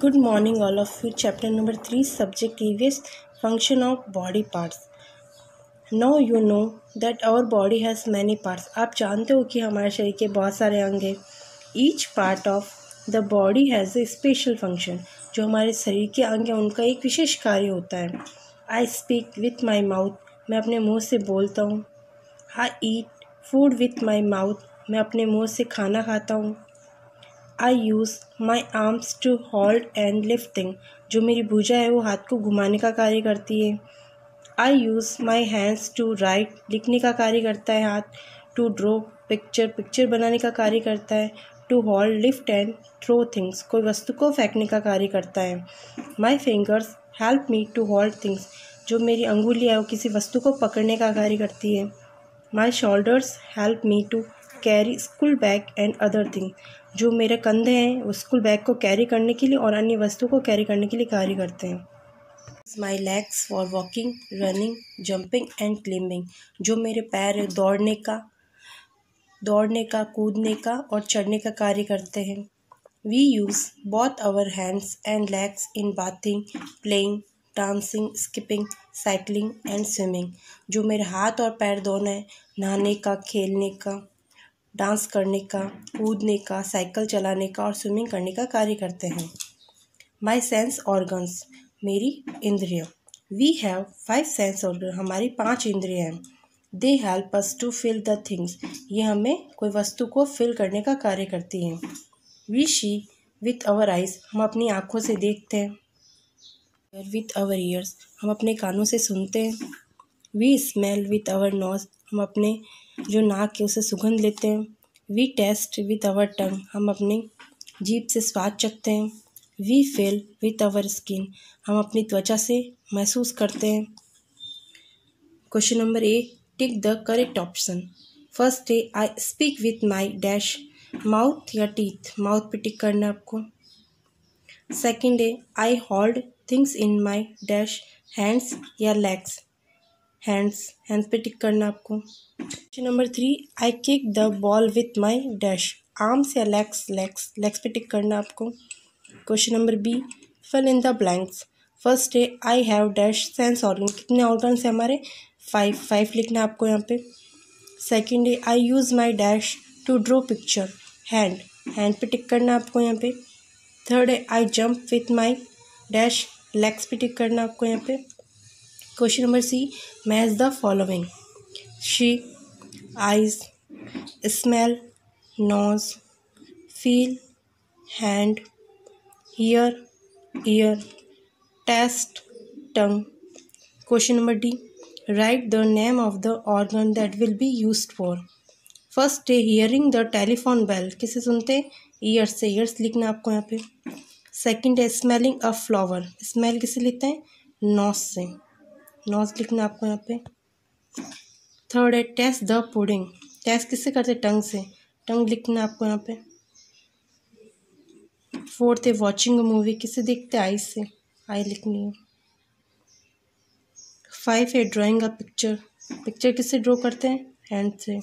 Good morning, all of you. Chapter number 3, subject previous function of body parts no you know that our body has many parts आप जानते हो कि हमारे शरीर के बहुत सारे अंग हैं। Each part of the body has a special function जो हमारे शरीर के अंग हैं उनका एक विशेष कार्य होता है। I speak with my mouth मैं अपने मुँह से बोलता हूँ। I eat food with my mouth मैं अपने मुँह से खाना खाता हूँ। I use my arms to hold and lifting जो मेरी भुजा है, वो हाथ को घुमाने का कार्य करती है। I use my hands to write लिखने का कार्य करता है हाथ। टू ड्रॉ पिक्चर पिक्चर बनाने का कार्य करता है। To hold lift and throw things कोई वस्तु को फेंकने का कार्य करता है। My fingers help me to hold things जो मेरी अंगुलियाँ है, वो किसी वस्तु को पकड़ने का कार्य करती है। My shoulders help me to carry school bag and other thing जो मेरे कंधे हैं, वो स्कूल बैग को कैरी करने के लिए और अन्य वस्तुओं को कैरी करने के लिए कार्य करते हैं। My legs for walking running jumping and climbing जो मेरे पैर दौड़ने का दौड़ने का, कूदने का और चढ़ने का कार्य करते हैं। We use both our hands and legs in bathing playing dancing skipping cycling and swimming जो मेरे हाथ और पैर दोनों हैं, नहाने का, खेलने का। डांस करने का, कूदने का, साइकिल चलाने का और स्विमिंग करने का कार्य करते हैं। माई सेंस ऑर्गन्स मेरी इंद्रिय। We have five sense organ हमारी पाँच इंद्रिय हैं। They help us to feel the things ये हमें कोई वस्तु को फिल करने का कार्य करती हैं। We see with our eyes हम अपनी आँखों से देखते हैं। विथ अवर ईयर्स हम अपने कानों से सुनते हैं। We smell with our nose हम अपने जो नाक है उसे सुगंध लेते हैं। We taste with our tongue हम अपनी जीप से स्वाद चखते हैं। We feel with our skin हम अपनी त्वचा से महसूस करते हैं। Question number A tick the correct option first A I speak with my dash mouth या टीथ माउथ पे टिक करना है आपको। Second A I hold things in my dash hands या लेग्स हैंड्स हैंड्स पे टिक करना आपको। Question number three I kick the ball with my dash arms या लेग्स लेग्स लेग्स पे टिक करना आपको। Question number B fill in the blanks first है I have dash sense organ कितने organ है हमारे? फाइव फाइव लिखना आपको यहाँ पे। सेकेंड है I use my dash to draw picture hand hand पे टिक करना आपको यहाँ पे। थर्ड है I jump with my dash legs पे टिक करना आपको यहाँ पे। Question number C, match the following. See eyes smell, nose, feel, hand, ear ear, taste, tongue. Question number D, write the name of the organ that will be use for. First day, hearing the telephone bell. किसे सुनते years से years लिखना आपको यहाँ पे। Second है smelling अ flower. Smell किसे लिखते हैं? नोस से। नॉज लिखना आपको यहाँ पे। थर्ड है टेस्ट द पुडिंग टेस्ट किससे करते टंग से। टंग लिखना आपको यहाँ पे। फोर्थ है वॉचिंग मूवी किसे देखते आई से। आई लिखनी है। फाइव है ड्राइंग अ पिक्चर पिक्चर किससे ड्रॉ करते हैं? हैंड से।